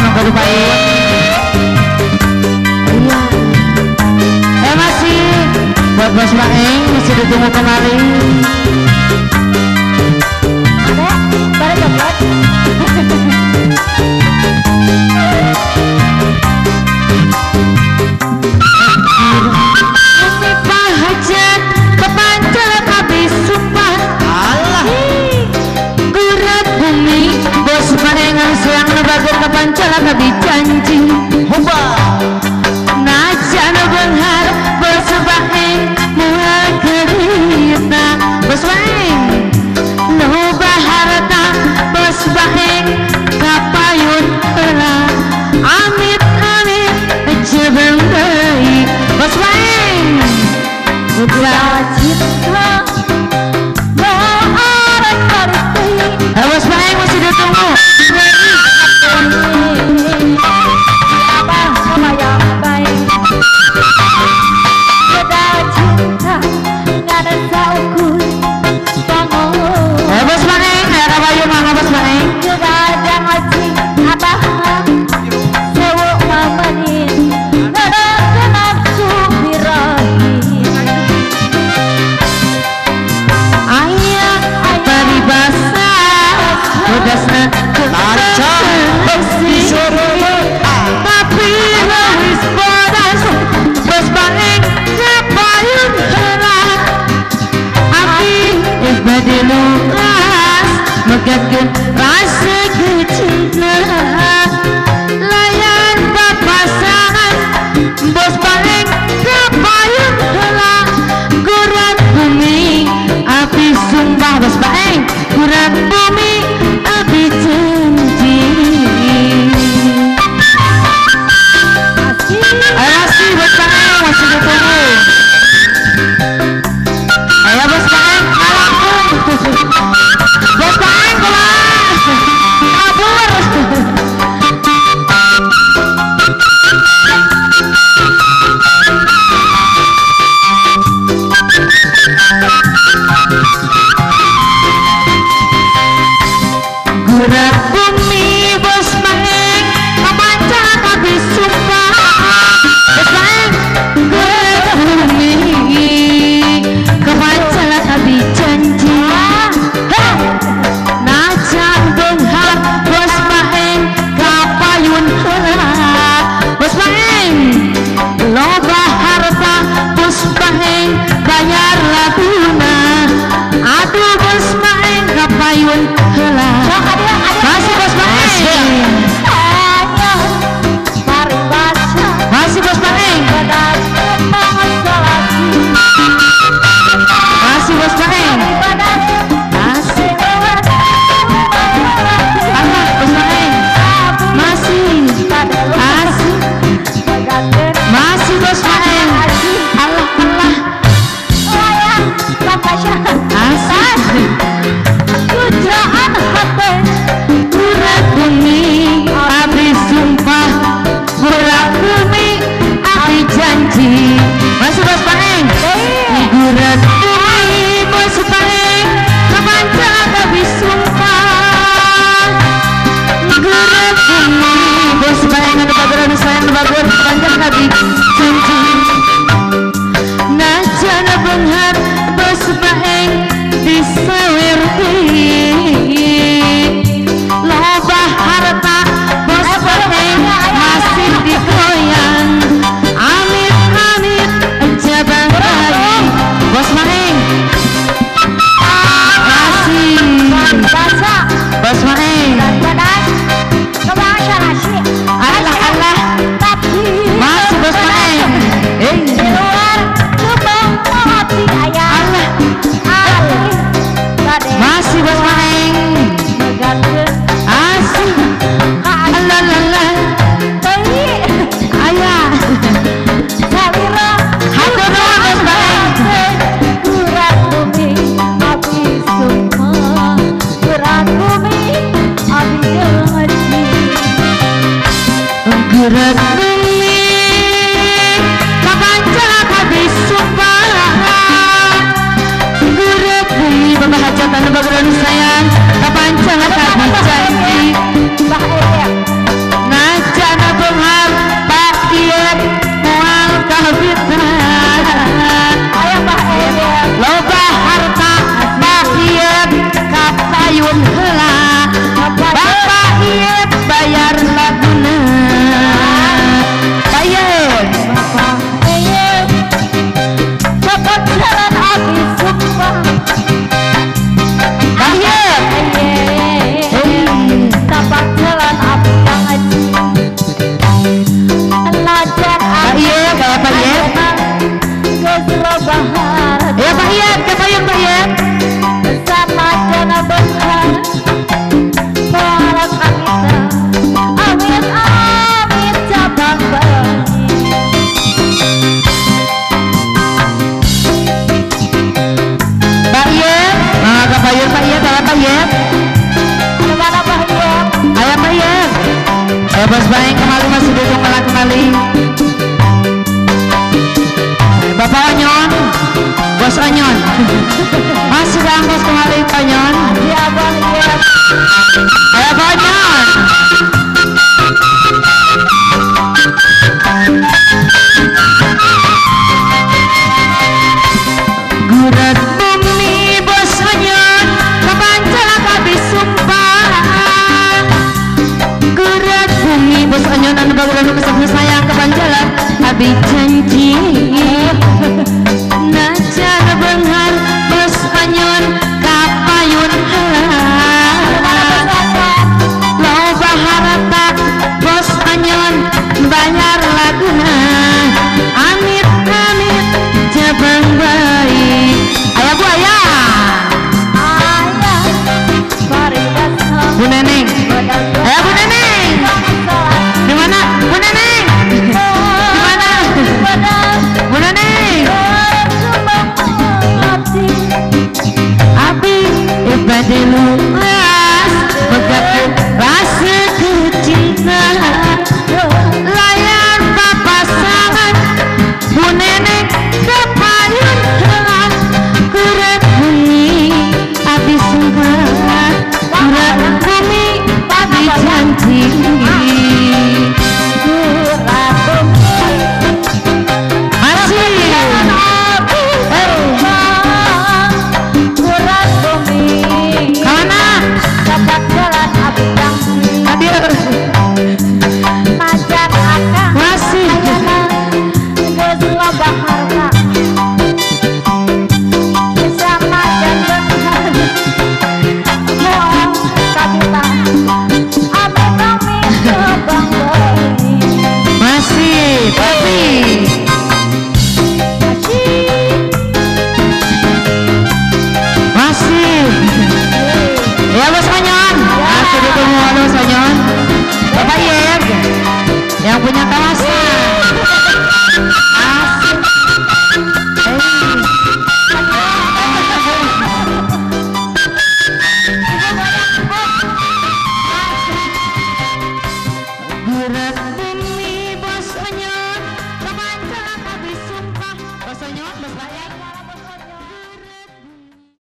Iwan Mengkodu Iya. Eh masih Buat Bos Maeng Masih ditunggu kemarin. palabra payung Pak Iyet, ayo Pak Iyet. gimana Pak Iyam Ayo Pak Iyet. Ayo Bos Baing kembali masih duduk malah kembali. Bapak Onyon, Bos Onyon. Masih bang Bos kembali Onyon. Iyam Kau ke kesepuluh saya ke Banjala Abi janji.